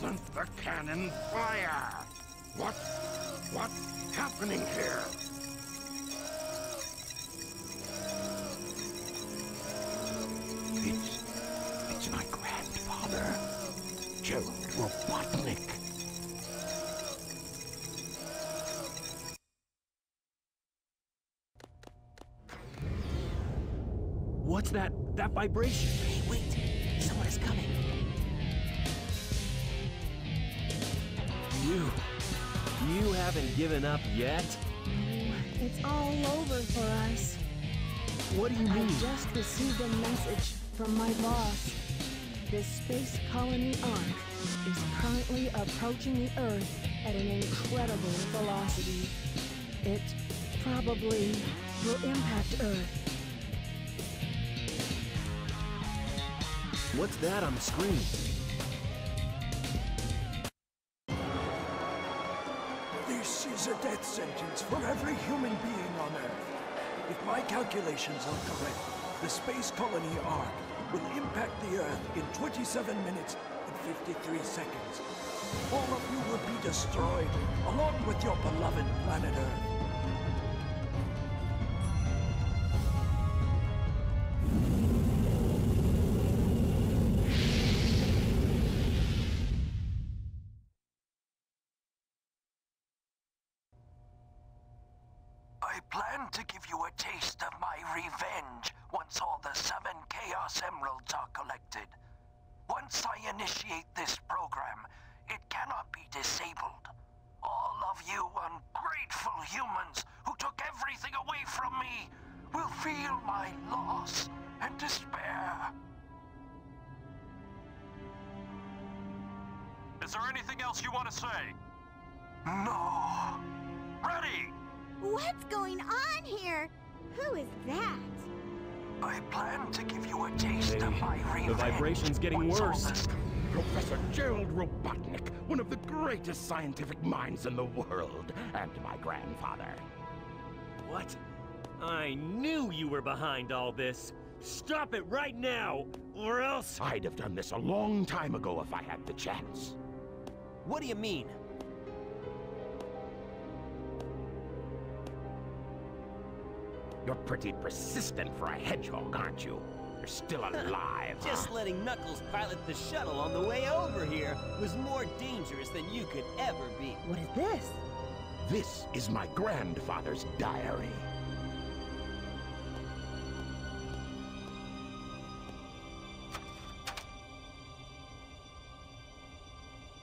doesn't the cannon fire? What? What's happening here? It's... it's my grandfather, Gerald Robotnik. What's that? That vibration? You. You haven't given up yet? It's all over for us. What do you mean? I just received a message from my boss. The space colony Ark is currently approaching the Earth at an incredible velocity. It probably will impact Earth. What's that on the screen? Death sentence for every human being on Earth. If my calculations are correct, the space colony Ark will impact the Earth in 27 minutes and 53 seconds. All of you will be destroyed, along with your beloved planet Earth. I plan to give you a taste of my revenge once all the seven Chaos Emeralds are collected. Once I initiate this program, it cannot be disabled. All of you ungrateful humans who took everything away from me will feel my loss and despair. Is there anything else you want to say? No. Ready! What's going on here? Who is that? I plan to give you a taste of my revenge. the vibration's getting once all worse. Professor Gerald Robotnik, one of the greatest scientific minds in the world, and my grandfather. What? I knew you were behind all this. Stop it right now, or else. I'd have done this a long time ago if I had the chance. What do you mean? You're pretty persistent for a hedgehog, aren't you? You're still alive. Just huh? letting Knuckles pilot the shuttle on the way over here was more dangerous than you could ever be. What is this? This is my grandfather's diary.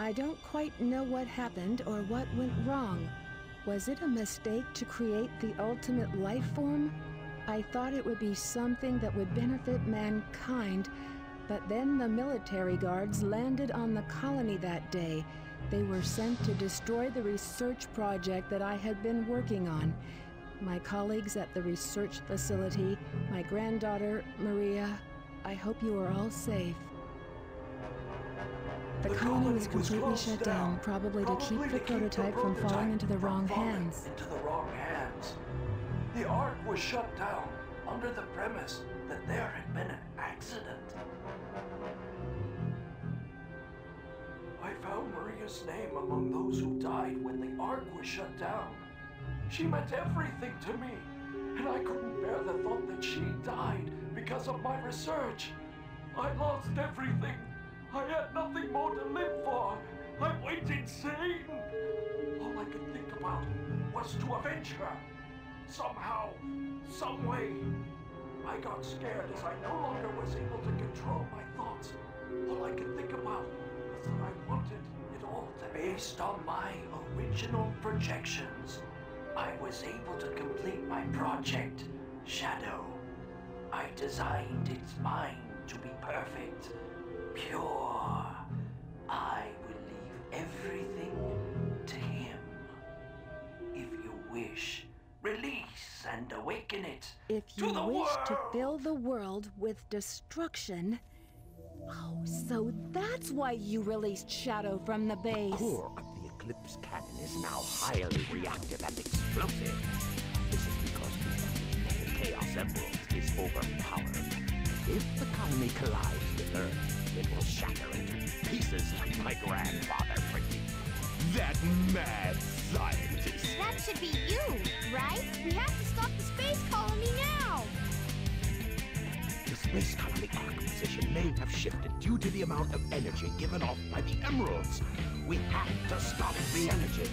I don't quite know what happened or what went wrong. Was it a mistake to create the ultimate life form? I thought it would be something that would benefit mankind, but then the military guards landed on the colony that day. They were sent to destroy the research project that I had been working on. My colleagues at the research facility, my granddaughter, Maria, I hope you are all safe. The, colony was completely shut down, probably to keep the prototype from falling into the wrong hands. Into the wrong hands. The Ark was shut down under the premise that there had been an accident. I found Maria's name among those who died when the Ark was shut down. She meant everything to me, and I couldn't bear the thought that she died because of my research. I lost everything. I had nothing more to live for. I went insane. All I could think about was to avenge her. Somehow, some way. I got scared as I no longer was able to control my thoughts. All I could think about was that I wanted it all to based on my original projections. I was able to complete my project, Shadow. I designed its mind to be perfect, pure. I will leave everything to him. If you wish, release and awaken it If to you the wish to fill the world with destruction. Oh, so that's why you released Shadow from the base. core of the Eclipse cannon is now highly reactive and explosive. This is because the Chaos Emerald is overpowered. If the colony collides with Earth, It will shatter into pieces like my grandfather predicted. That mad scientist. That should be you, right? We have to stop the space colony now. The space colony Ark position may have shifted due to the amount of energy given off by the emeralds. We have to stop the energy.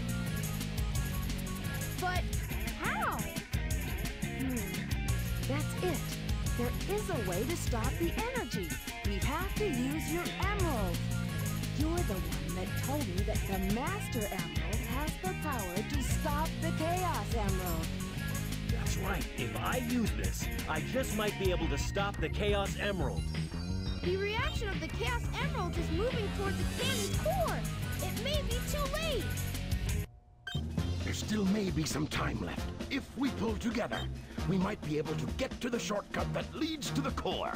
But how? Hmm. That's it. There is a way to stop the energy. We have to use your emerald. You're the one that told me that the Master Emerald has the power to stop the Chaos Emerald. That's right. If I use this, I just might be able to stop the Chaos Emerald. The reaction of the Chaos Emerald is moving toward the cannon's core. It may be too late. There still may be some time left. If we pull together, we might be able to get to the shortcut that leads to the core.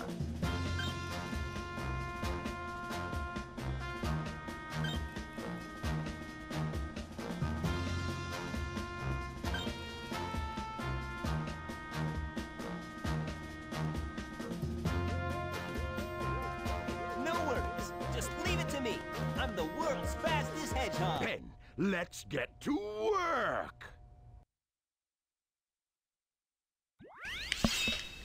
I'm the world's fastest hedgehog. Ben, let's get to work.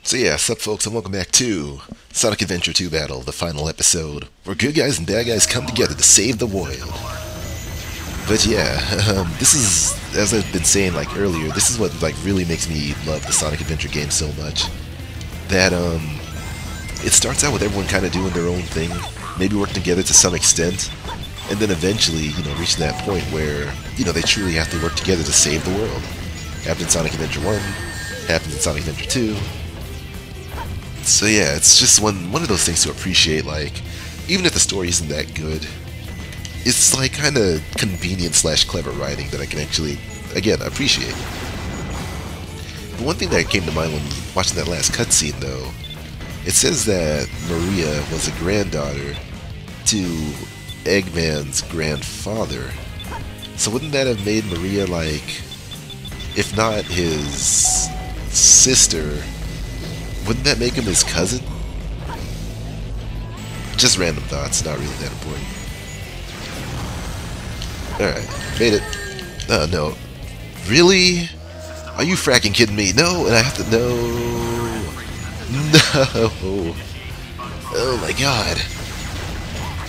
So yeah, sup folks, and welcome back to Sonic Adventure 2 Battle, the final episode, where good guys and bad guys come together to save the world. But yeah, um, this is, as I've been saying like earlier, this is what like really makes me love the Sonic Adventure game so much. That um, it starts out with everyone kind of doing their own thing, maybe working together to some extent, and then eventually, you know, reaching that point where, you know, they truly have to work together to save the world. Happened in Sonic Adventure 1, happened in Sonic Adventure 2, so yeah, it's just one one of those things to appreciate. Like, even if the story isn't that good, it's like kind of convenient slash clever writing that I can actually, again, appreciate. But one thing that came to mind when watching that last cutscene, though, it says that Maria was a granddaughter to Eggman's grandfather. So wouldn't that have made Maria like, if not his sister? Wouldn't that make him his cousin? Just random thoughts, not really that important. Alright, made it. Oh, no. Really? Are you fracking kidding me? No, and I have to. No. No. Oh my god.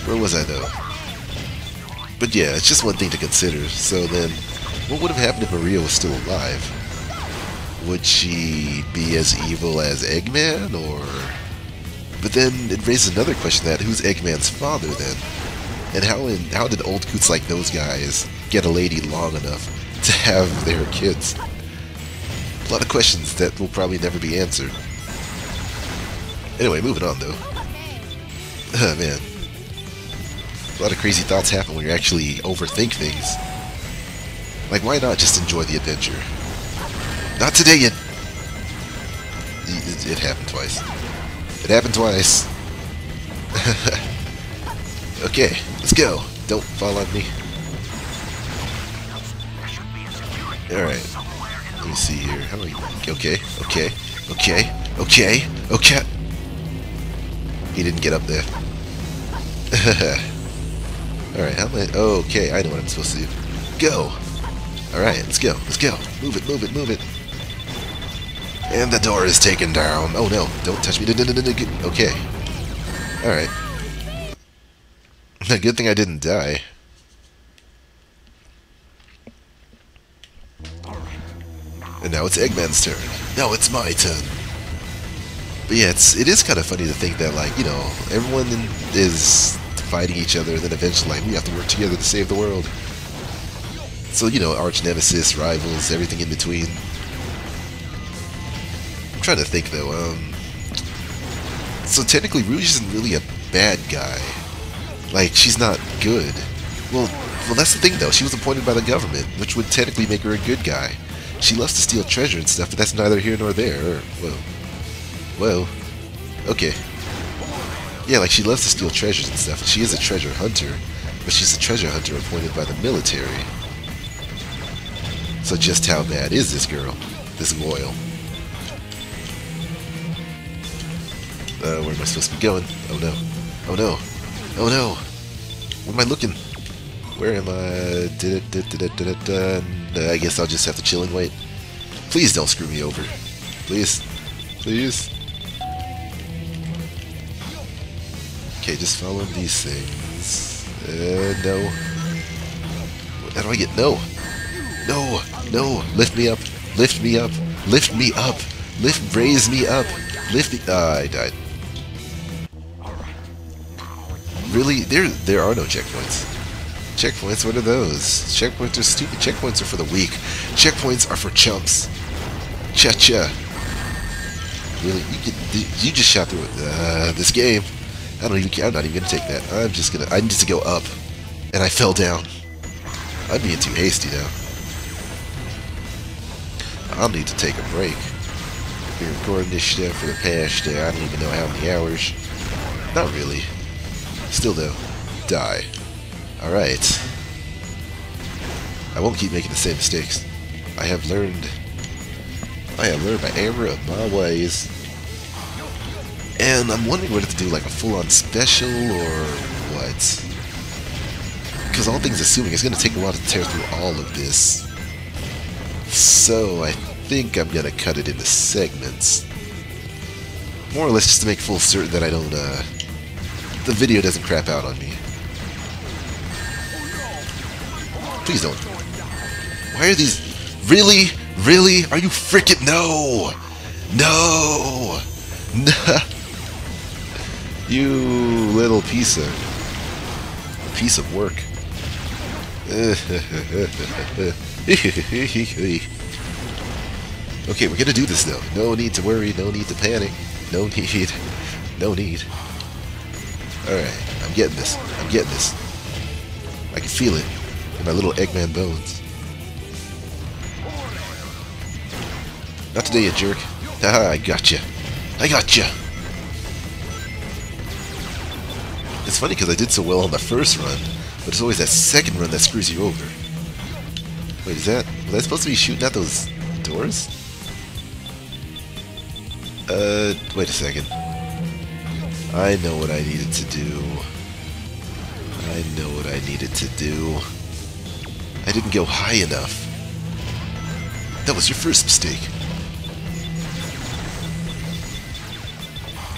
Where was I, though? But yeah, it's just one thing to consider. So then, what would have happened if Maria was still alive? would she be as evil as Eggman, or... But then it raises another question that who's Eggman's father then? And how in how did old coots like those guys get a lady long enough to have their kids? A lot of questions that will probably never be answered. Anyway, moving on though. Oh man. A lot of crazy thoughts happen when you actually overthink things. Like why not just enjoy the adventure? Not today yet. It, it happened twice. It happened twice. okay, let's go. Don't fall on me. Alright. Let me see here. How do we... Okay, okay, okay, okay, okay. He didn't get up there. Alright, how am I... Okay, I know what I'm supposed to do. Go! Alright, let's go, let's go. Move it, move it, move it. And the door is taken down. Oh no, don't touch me. Okay. Alright. The good thing I didn't die. And now it's Eggman's turn. Now it's my turn. But yeah, it's it is kind of funny to think that like you know everyone is fighting each other, and then eventually like we have to work together to save the world. So you know, arch nemesis, rivals, everything in between. I'm trying to think though. Um, so technically, Rouge isn't really a bad guy. Like she's not good. Well, well, that's the thing though. She was appointed by the government, which would technically make her a good guy. She loves to steal treasure and stuff, but that's neither here nor there. Well, well, okay. Yeah, like she loves to steal treasures and stuff. She is a treasure hunter, but she's a treasure hunter appointed by the military. So just how bad is this girl? This Goyle? Uh, where am I supposed to be going? Oh no. Oh no. Oh no! Where am I looking? Where am I? Did it, did it, did it, did it, I guess I'll just have to chill and wait. Please don't screw me over. Please. Please. Okay, just follow these things. Uh, no. How do I get? No. No. No. Lift me up. Lift me up. Lift me up. Lift, raise me up. Lift me. Ah, I died. Really? There, there are no checkpoints. Checkpoints? What are those? Checkpoints are stupid. Checkpoints are for the weak. Checkpoints are for chumps. Cha cha. Really? You, can, you just shot through. Uh, this game. I don't even care. I'm not even gonna take that. I'm just gonna. I need to go up, and I fell down. I'm being too hasty now. I'll need to take a break. Been recording this shit for the past. I don't even know how many hours. Not really. Still though, die. All right. I won't keep making the same mistakes. I have learned. I have learned my error of my ways. And I'm wondering whether to do like a full-on special or what. Because all things assuming, it's going to take a while to tear through all of this. So I think I'm going to cut it into segments. More or less just to make full certain that I don't, uh, the video doesn't crap out on me. Please don't. Why are these... Really? Really? Are you freaking... No! No! No! You little piece of... piece of work. okay, we're gonna do this though. No need to worry, no need to panic. No need. No need. Alright, I'm getting this. I'm getting this. I can feel it in my little Eggman bones. Not today, you jerk. Haha, I got you. I got It's funny because I did so well on the first run, but it's always that second run that screws you over. Wait, is that... Was I supposed to be shooting at those doors? Uh, wait a second. I know what I needed to do. I know what I needed to do. I didn't go high enough. That was your first mistake.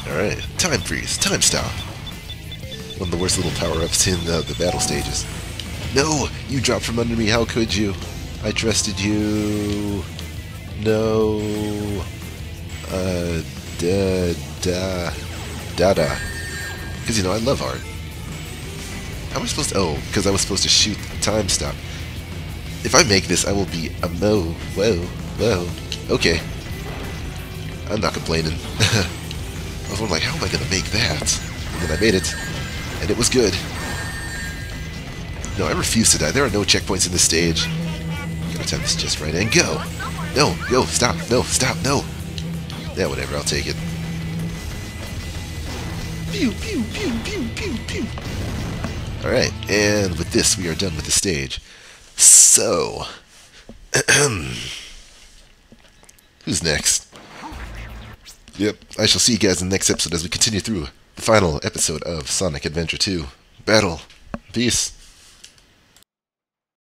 Alright, time freeze, time stop. One of the worst little power-ups in uh, the battle stages. No! You dropped from under me, how could you? I trusted you. No. Uh, da, da, da. Because, you know, I love art. How am I supposed to... Oh, because I was supposed to shoot time stop. If I make this, I will be a mo. Whoa, whoa. Okay. I'm not complaining. I was like, how am I going to make that? And then I made it, and it was good. No, I refuse to die. There are no checkpoints in this stage. Gotta time this just right and go. No, go, stop, no, stop, no. Yeah, whatever, I'll take it. Pew, pew, pew, pew, pew, pew. Alright, and with this, we are done with the stage. So, who's next? Yep, I shall see you guys in the next episode as we continue through final episode of Sonic Adventure 2. Battle. Peace.